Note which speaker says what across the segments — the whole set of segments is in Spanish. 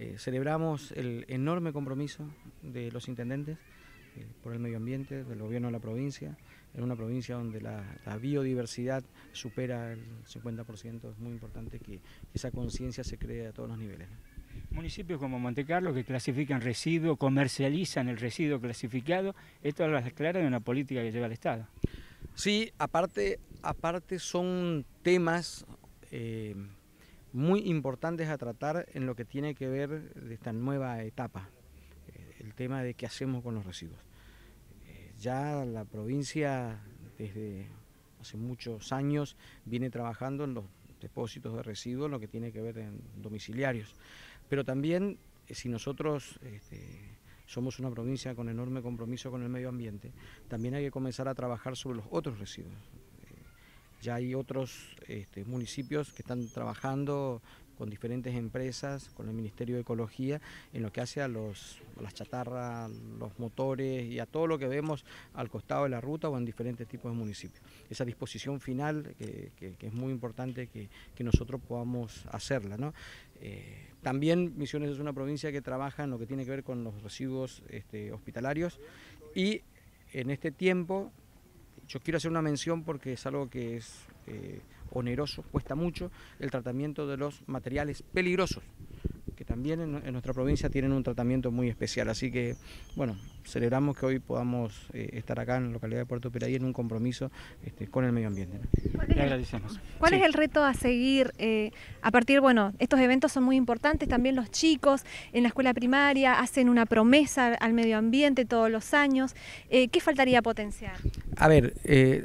Speaker 1: Eh, celebramos el enorme compromiso de los intendentes eh, por el medio ambiente, del gobierno de la provincia, en una provincia donde la, biodiversidad supera el 50%, es muy importante que esa conciencia se cree a todos los niveles.
Speaker 2: Municipios como Montecarlo que clasifican residuos, comercializan el residuo clasificado, esto es las claras de una política que lleva el Estado.
Speaker 1: Sí, aparte, aparte son temas eh, muy importantes a tratar en lo que tiene que ver de esta nueva etapa, eh, el tema de qué hacemos con los residuos. Eh, ya la provincia desde hace muchos años viene trabajando en los depósitos de residuos, lo que tiene que ver en domiciliarios, pero también si nosotros este, somos una provincia con enorme compromiso con el medio ambiente, también hay que comenzar a trabajar sobre los otros residuos. Ya hay otros este, municipios que están trabajando con diferentes empresas, con el Ministerio de Ecología, en lo que hace a, los, las chatarras, los motores y a todo lo que vemos al costado de la ruta o en diferentes tipos de municipios. Esa disposición final que, es muy importante que, nosotros podamos hacerla. Eh, también Misiones es una provincia que trabaja en lo que tiene que ver con los residuos este, hospitalarios y en este tiempo yo quiero hacer una mención porque es algo que es eh, oneroso, cuesta mucho, el tratamiento de los materiales peligrosos que también en, nuestra provincia tienen un tratamiento muy especial. Así que, bueno, celebramos que hoy podamos eh, estar acá en la localidad de Puerto Piraí en un compromiso este, con el medio ambiente.
Speaker 3: ¿Cuál, es, agradecemos. ¿Cuál es el reto a seguir eh, a partir, bueno, estos eventos son muy importantes, también los chicos en la escuela primaria hacen una promesa al medio ambiente todos los años. Eh, ¿Qué faltaría potenciar?
Speaker 1: A ver,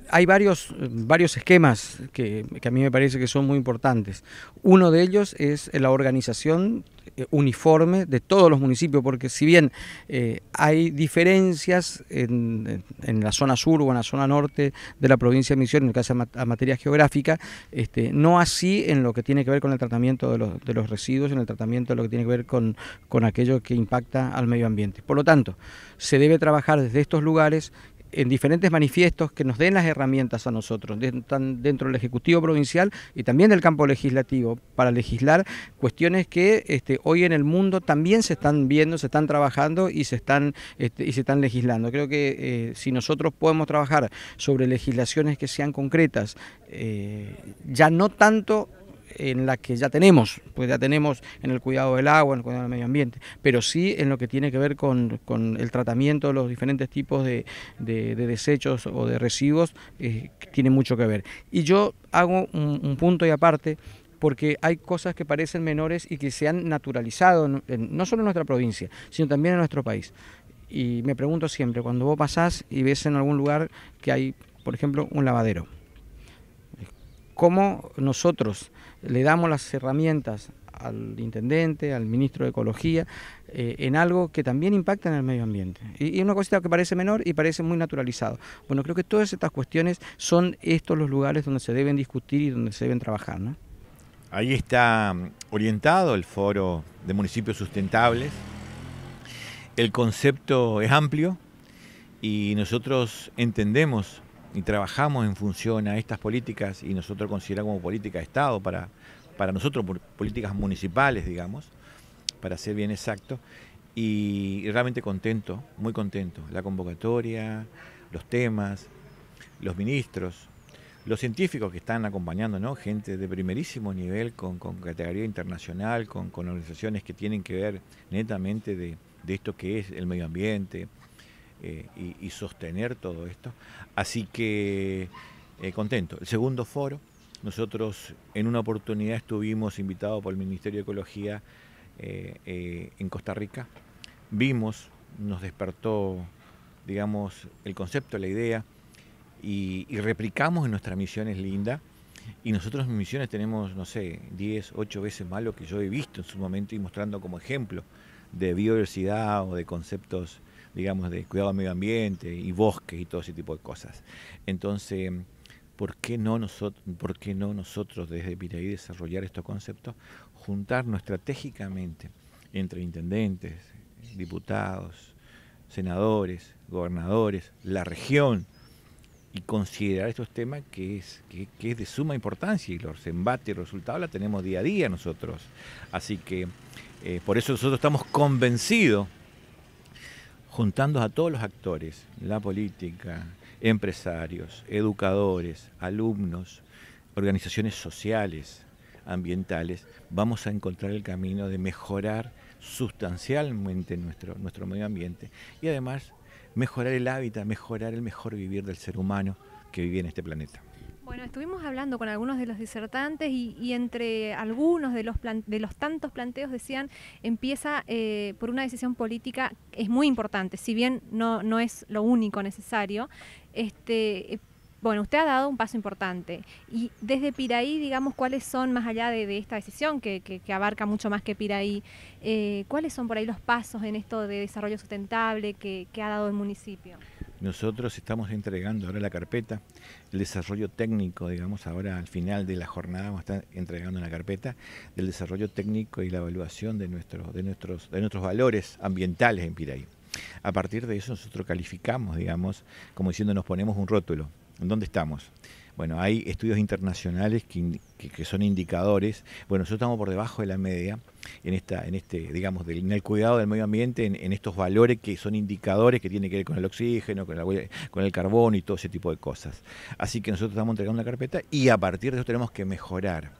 Speaker 1: hay varios, varios esquemas que, que a mí me parece que son muy importantes. Uno de ellos es la organización uniforme de todos los municipios, porque si bien eh, hay diferencias en, la zona sur o en la zona norte de la provincia de Misión, en el caso de materia geográfica, este, no así en lo que tiene que ver con el tratamiento de los, de los residuos, en el tratamiento de lo que tiene que ver con, con aquello que impacta al medio ambiente. Por lo tanto, se debe trabajar desde estos lugares en diferentes manifiestos que nos den las herramientas a nosotros, dentro del Ejecutivo Provincial y también del campo legislativo, para legislar cuestiones que este, hoy en el mundo también se están viendo, se están trabajando y se están, este, y se están legislando. Creo que eh, si nosotros podemos trabajar sobre legislaciones que sean concretas, eh, ya no tanto en la que ya tenemos, pues ya tenemos en el cuidado del agua, en el cuidado del medio ambiente, pero sí en lo que tiene que ver con, el tratamiento de los diferentes tipos de, desechos o de residuos, eh, tiene mucho que ver. Y yo hago un, punto y aparte porque hay cosas que parecen menores y que se han naturalizado, no solo en nuestra provincia, sino también en nuestro país. Y me pregunto siempre, cuando vos pasás y ves en algún lugar que hay, por ejemplo, un lavadero, ¿cómo nosotros le damos las herramientas al intendente, al ministro de Ecología, eh, en algo que también impacta en el medio ambiente. Y, una cosita que parece menor y parece muy naturalizado. Bueno, creo que todas estas cuestiones son estos los lugares donde se deben discutir y donde se deben trabajar. ¿no?
Speaker 4: Ahí está mm, orientado el foro de municipios sustentables. El concepto es amplio y nosotros entendemos y trabajamos en función a estas políticas y nosotros consideramos como política de Estado para, para nosotros, políticas municipales, digamos, para ser bien exacto, y realmente contento, muy contento. La convocatoria, los temas, los ministros, los científicos que están acompañando, ¿no? gente de primerísimo nivel, con, categoría internacional, con, organizaciones que tienen que ver netamente de, de esto que es el medio ambiente, eh, y, sostener todo esto. Así que eh, contento. El segundo foro, nosotros en una oportunidad estuvimos invitados por el Ministerio de Ecología eh, en Costa Rica. Vimos, nos despertó, digamos, el concepto, la idea, y, y replicamos en nuestra misión es linda. Y nosotros en misiones tenemos, no sé, 10, 8 veces más lo que yo he visto en su momento y mostrando como ejemplo de biodiversidad o de conceptos digamos, de cuidado del medio ambiente y bosques y todo ese tipo de cosas. Entonces, ¿por qué no nosotros, por qué no nosotros desde Piraí desarrollar estos conceptos, juntarnos estratégicamente entre intendentes, diputados, senadores, gobernadores, la región, y considerar estos temas que es, que, es de suma importancia y los embates y resultados la tenemos día a día nosotros. Así que Eh, por eso nosotros estamos convencidos, juntando a todos los actores, la política, empresarios, educadores, alumnos, organizaciones sociales, ambientales, vamos a encontrar el camino de mejorar sustancialmente nuestro, nuestro medio ambiente y además mejorar el hábitat, mejorar el mejor vivir del ser humano que vive en este planeta.
Speaker 3: Bueno, estuvimos hablando con algunos de los disertantes y, entre algunos de los, de los tantos planteos decían, empieza eh, por una decisión política, es muy importante, si bien no, no es lo único necesario, este, bueno, usted ha dado un paso importante y desde Piraí, digamos, ¿cuáles son, más allá de, esta decisión que, abarca mucho más que Piraí, eh, cuáles son por ahí los pasos en esto de desarrollo sustentable que, ha dado el municipio?
Speaker 4: Nosotros estamos entregando ahora la carpeta, el desarrollo técnico, digamos, ahora al final de la jornada vamos a estar entregando una carpeta del desarrollo técnico y la evaluación de, nuestros de, nuestros, de nuestros valores ambientales en Piraí. A partir de eso nosotros calificamos, digamos, como diciendo nos ponemos un rótulo ¿En dónde estamos? Bueno, hay estudios internacionales que, son indicadores. Bueno, nosotros estamos por debajo de la media en esta, en este, digamos, en el cuidado del medio ambiente, en, estos valores que son indicadores que tienen que ver con el oxígeno, con, con el carbono y todo ese tipo de cosas. Así que nosotros estamos entregando una carpeta y a partir de eso tenemos que mejorar.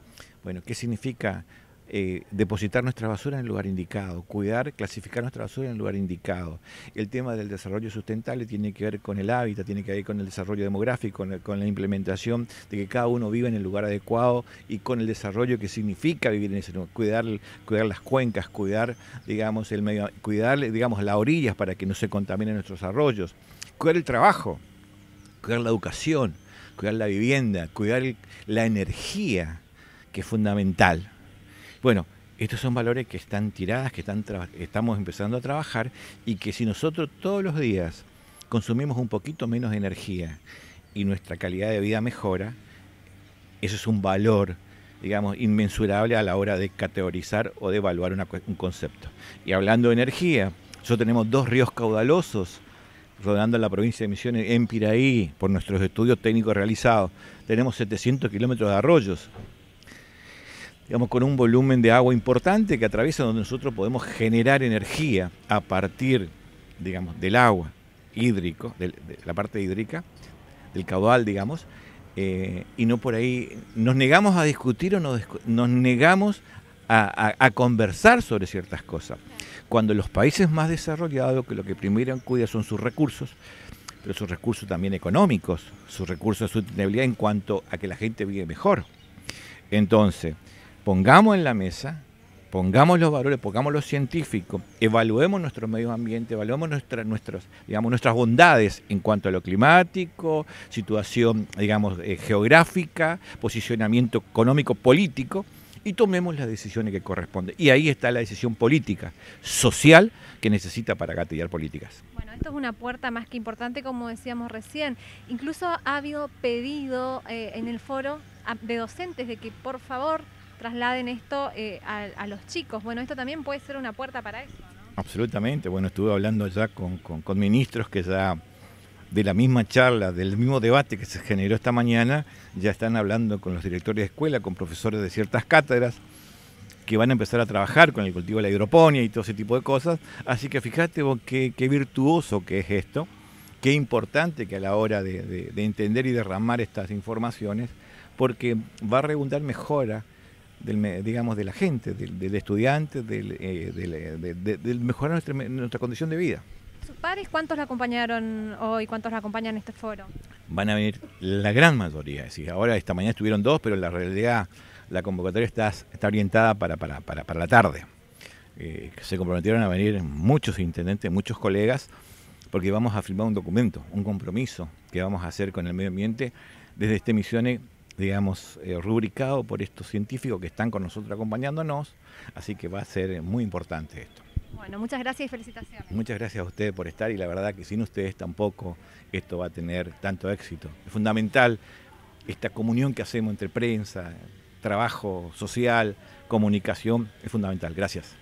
Speaker 4: Bueno, ¿qué significa eh, depositar nuestra basura en el lugar indicado, cuidar, clasificar nuestra basura en el lugar indicado. El tema del desarrollo sustentable tiene que ver con el hábitat, tiene que ver con el desarrollo demográfico, con, la implementación de que cada uno viva en el lugar adecuado y con el desarrollo que significa vivir en ese lugar, cuidar, cuidar las cuencas, cuidar, digamos, el medio, cuidar, digamos, las orillas para que no se contaminen nuestros arroyos, cuidar el trabajo, cuidar la educación, cuidar la vivienda, cuidar la energía, que es fundamental. Bueno, estos son valores que están tiradas, que están estamos empezando a trabajar y que si nosotros todos los días consumimos un poquito menos de energía y nuestra calidad de vida mejora, eso es un valor, digamos, inmensurable a la hora de categorizar o de evaluar un concepto. Y hablando de energía, nosotros tenemos dos ríos caudalosos rodeando la provincia de Misiones en Piraí, por nuestros estudios técnicos realizados. Tenemos 700 kilómetros de arroyos, digamos, con un volumen de agua importante que atraviesa donde nosotros podemos generar energía a partir, digamos, del agua hídrico, de, la parte hídrica, del caudal, digamos, eh, y no por ahí nos negamos a discutir o nos, negamos a, conversar sobre ciertas cosas. Cuando los países más desarrollados, que lo que primero cuida son sus recursos, pero sus recursos también económicos, sus recursos de sustentabilidad en cuanto a que la gente vive mejor. Entonces, pongamos en la mesa, pongamos los valores, pongamos los científicos, evaluemos nuestro medio ambiente, evaluemos nuestras, digamos, nuestras bondades en cuanto a lo climático, situación digamos, eh, geográfica, posicionamiento económico, político, y tomemos las decisiones que corresponden. Y ahí está la decisión política, social, que necesita para gatillar políticas.
Speaker 3: Bueno, esto es una puerta más que importante, como decíamos recién. Incluso ha habido pedido eh, en el foro de docentes de que por favor trasladen esto eh, a, los chicos. Bueno, esto también puede ser una puerta para eso. ¿no?
Speaker 4: Absolutamente. Bueno, estuve hablando ya con, ministros que ya de la misma charla, del mismo debate que se generó esta mañana, ya están hablando con los directores de escuela, con profesores de ciertas cátedras, que van a empezar a trabajar con el cultivo de la hidroponía y todo ese tipo de cosas. Así que fíjate vos qué, virtuoso que es esto, qué importante que a la hora de, entender y derramar estas informaciones, porque va a redundar mejora del, digamos, de la gente, del, estudiante, del, eh, de, mejorar nuestra, nuestra condición de vida.
Speaker 3: ¿Sus padres cuántos la acompañaron hoy? ¿Cuántos la acompañan en este foro?
Speaker 4: Van a venir la gran mayoría. Sí, ahora esta mañana estuvieron dos, pero la realidad la convocatoria está, está orientada para, para, para, para la tarde. Eh, se comprometieron a venir muchos intendentes, muchos colegas, porque vamos a firmar un documento, un compromiso que vamos a hacer con el medio ambiente desde este Misiones digamos, eh, rubricado por estos científicos que están con nosotros acompañándonos, así que va a ser muy importante esto.
Speaker 3: Bueno, muchas gracias y felicitaciones.
Speaker 4: Muchas gracias a ustedes por estar y la verdad que sin ustedes tampoco esto va a tener tanto éxito. Es fundamental esta comunión que hacemos entre prensa, trabajo social, comunicación, es fundamental. Gracias.